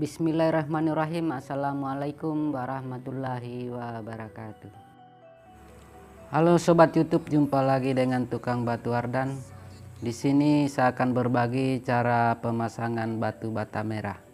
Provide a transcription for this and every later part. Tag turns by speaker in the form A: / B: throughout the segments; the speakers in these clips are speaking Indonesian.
A: Bismillahirrahmanirrahim. Assalamualaikum warahmatullahi wabarakatuh. Halo sobat YouTube, jumpa lagi dengan tukang batu Ardan. Di sini saya akan berbagi cara pemasangan batu bata merah.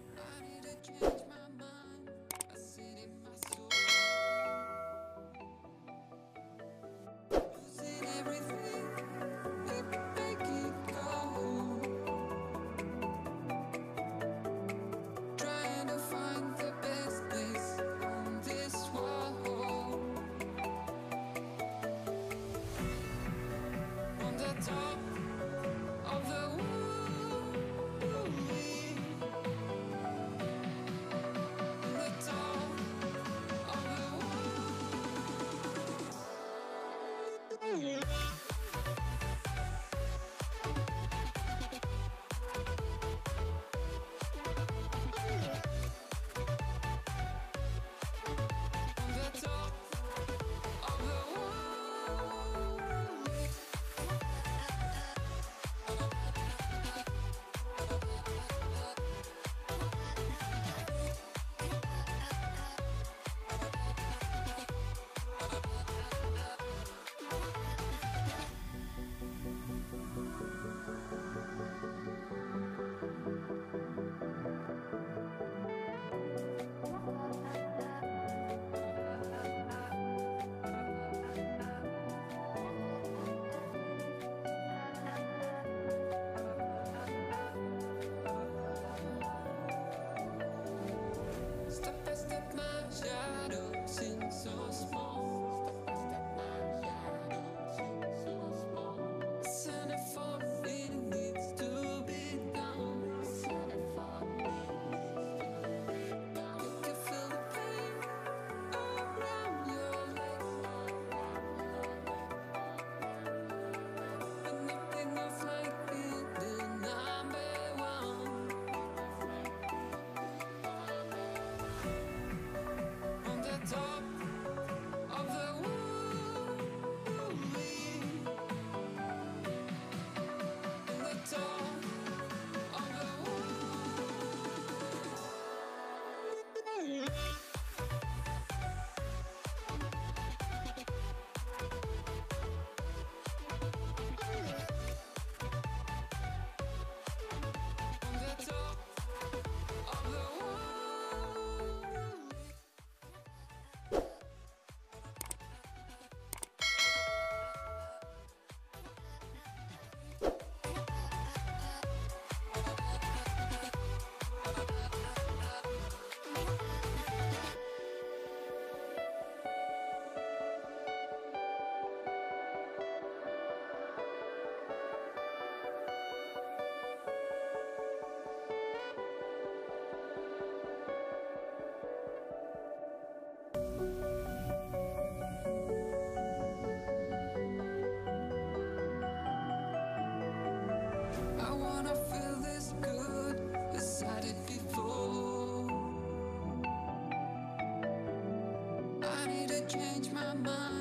B: Change my mind.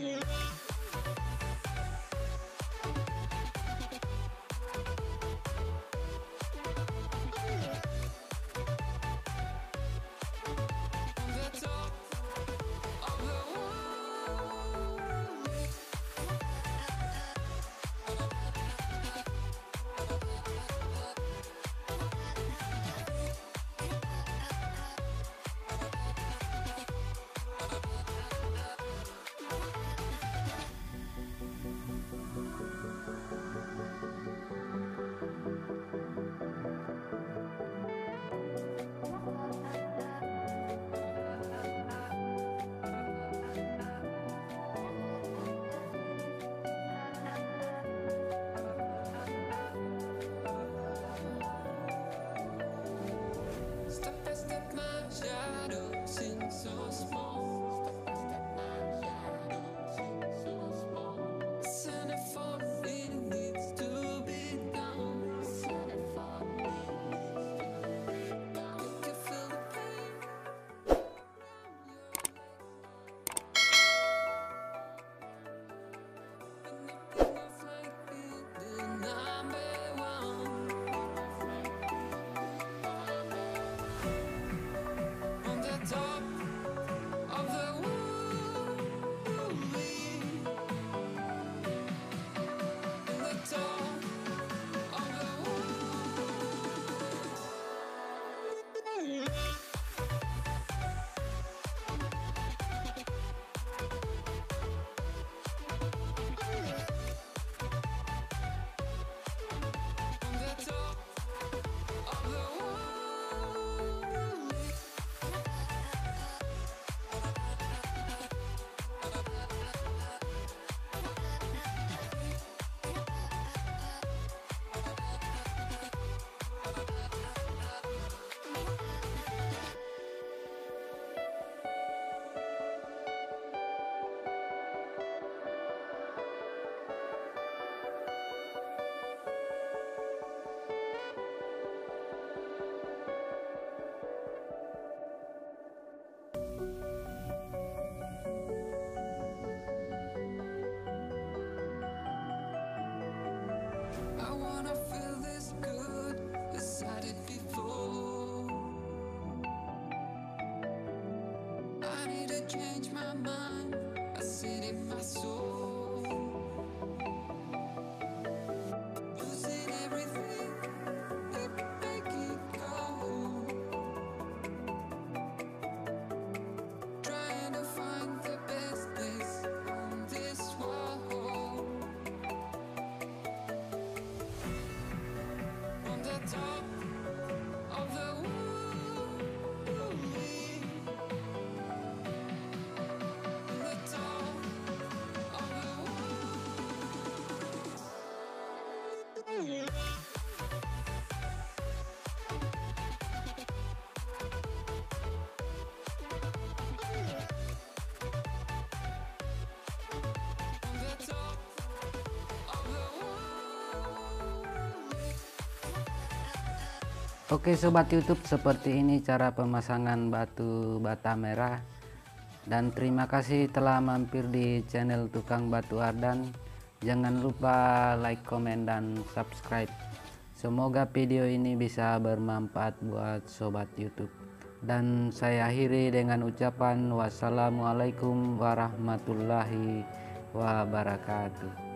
B: you. love
A: change my mind. I sit in my soul.
C: Oke sobat YouTube seperti ini cara pemasangan batu bata merah. Dan terima kasih telah mampir di channel tukang batu Ardan. Jangan lupa like komen dan subscribe. Semoga video ini bisa bermanfaat buat sobat YouTube. Dan saya akhiri dengan ucapan wassalamualaikum warahmatullahi wabarakatuh